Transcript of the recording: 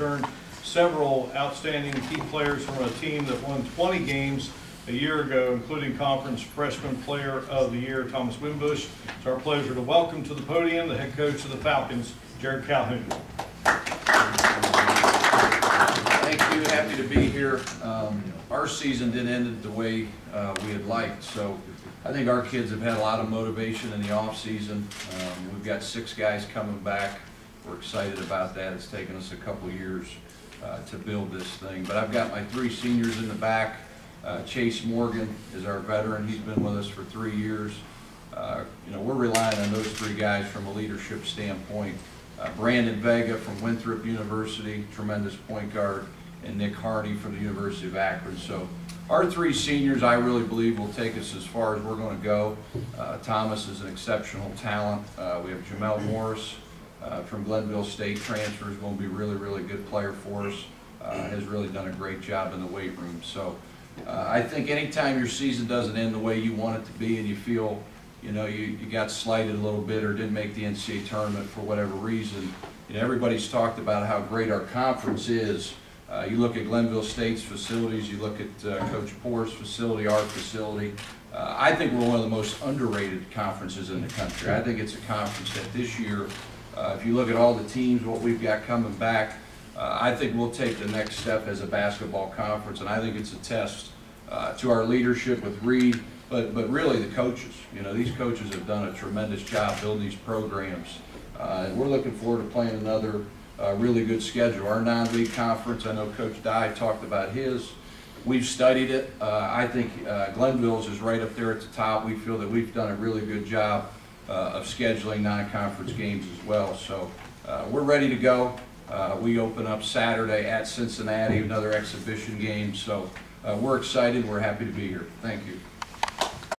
turned several outstanding key players from a team that won 20 games a year ago, including conference freshman player of the year, Thomas Wimbush. It's our pleasure to welcome to the podium the head coach of the Falcons, Jerrod Calhoun. Thank you, happy to be here. Um, Our season didn't end the way uh, we had liked, so I think our kids have had a lot of motivation in the offseason. Um, We've got six guys coming back. We're excited about that. It's taken us a couple years uh, to build this thing. But I've got my three seniors in the back. Uh, Chase Morgan is our veteran. He's been with us for three years. Uh, You know, we're relying on those three guys from a leadership standpoint. Uh, Brandon Vega from Winthrop University, tremendous point guard, and Nick Hardy from the University of Akron. So our three seniors, I really believe, will take us as far as we're going to go. Uh, Thomas is an exceptional talent. Uh, We have Jamel Morris uh, from Glenville State transfer, is going to be really, really good player for us. Uh, Has really done a great job in the weight room. So uh, I think anytime your season doesn't end the way you want it to be and you feel you know, you, you got slighted a little bit or didn't make the NCAA tournament for whatever reason. You know, everybody's talked about how great our conference is. Uh, you look at Glenville State's facilities, you look at uh, Coach Poor's facility, our facility. Uh, I think we're one of the most underrated conferences in the country. I think it's a conference that this year, uh, if you look at all the teams, what we've got coming back, uh, I think we'll take the next step as a basketball conference, and I think it's a test uh, to our leadership with Reed, but, but really the coaches. You know, these coaches have done a tremendous job building these programs. Uh, and we're looking forward to playing another uh, really good schedule. Our non-league conference, I know Coach Dye talked about his. We've studied it. Uh, I think Glenville's is right up there at the top. We feel that we've done a really good job of scheduling non-conference games as well. So uh, we're ready to go. Uh, we open up Saturday at Cincinnati, another exhibition game. So uh, we're excited. We're happy to be here. Thank you.